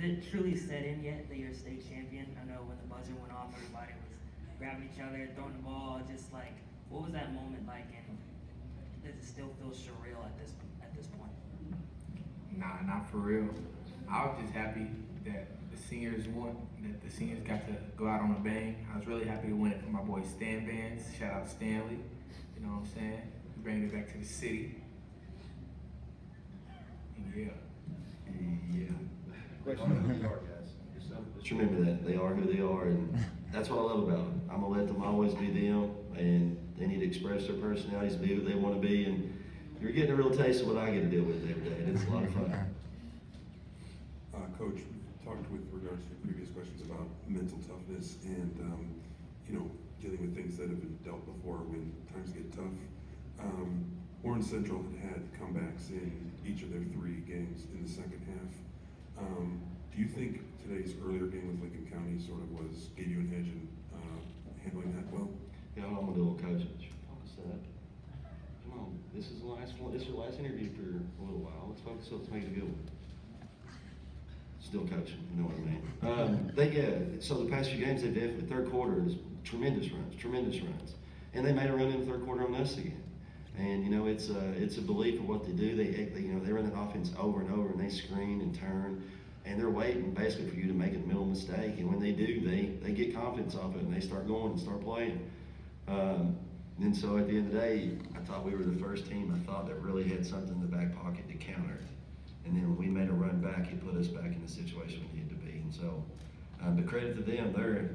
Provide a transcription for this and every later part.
has it truly set in yet that you're a state champion? I know when the buzzer went off, everybody was grabbing each other, throwing the ball, just like, what was that moment like, and does it still feel surreal at this at this point? Nah, not for real. I was just happy that the seniors won, that the seniors got to go out on a bang. I was really happy to win it for my boy Stan Vance. Shout out Stanley. You know what I'm saying? Bringing it back to the city. And. Yeah. Just remember that they are who they are, and that's what I love about them. I'm gonna let them always be them, and they need to express their personalities, be who they want to be, and you're getting a real taste of what I get to deal with every day, and it's a lot of fun. Uh, Coach, we talked with regards to your previous questions about mental toughness and, um, you know, dealing with things that have been dealt before when times get tough. Um, Warren Central had had comebacks in each of their three games in the second half. Um, do you think today's earlier game with Lincoln County sort of was, gave you an edge in, uh, handling that well? Know, I'm a little coaching. Focus that. Come on, this is the last one, this is your last interview for a little while. Let's focus, let's make it a good one. Still coaching, you know what I mean? Um, they, yeah, so the past few games, they definitely, third quarter is tremendous runs, tremendous runs. And they made a run in the third quarter on us again. And, you know, it's a, it's a belief of what they do. They, they, you know, they run that offense over and over and they screen and turn. And they're waiting basically for you to make a middle mistake. And when they do, they, they get confidence off it and they start going and start playing. Um, and so at the end of the day, I thought we were the first team I thought that really had something in the back pocket to counter. And then when we made a run back, he put us back in the situation we needed to be. And so, um, but credit to them, they're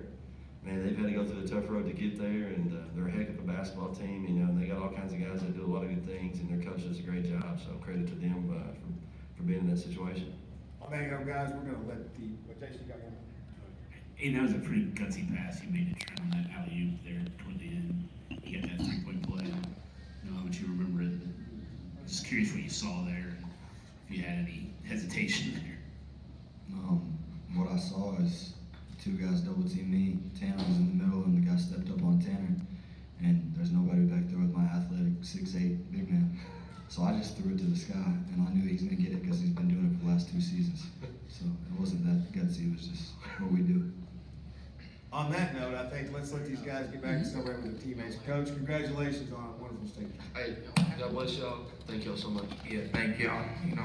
man, they've had to go through the tough road to get there, and uh, they're a heck of a basketball team. You know, and they got all kinds of guys that do a lot of good things, and their coach does a great job. So credit to them uh, for, for being in that situation. Hang on, guys, we're gonna let the, what Jason got one? Hey, that was a pretty gutsy pass you made to Trent on that alley oop there toward the end. You got that three point play. You know how much you remember it. Just curious what you saw there, if you had any hesitation there. Um, what I saw is two guys double team me. Tanner was in the middle, and the guy stepped up on Tanner. And there's nobody back there with my athletic six eight big man. So I just threw it to the sky, and I knew he's gonna get it because he's been doing it for the last two seasons. So it wasn't that gutsy. It was just what we do. On that note, I think let's let these guys get back to celebrate with their teammates. Coach, congratulations on a wonderful state. Hey, God bless y'all. Thank y'all so much. Yeah, thank y'all. You know,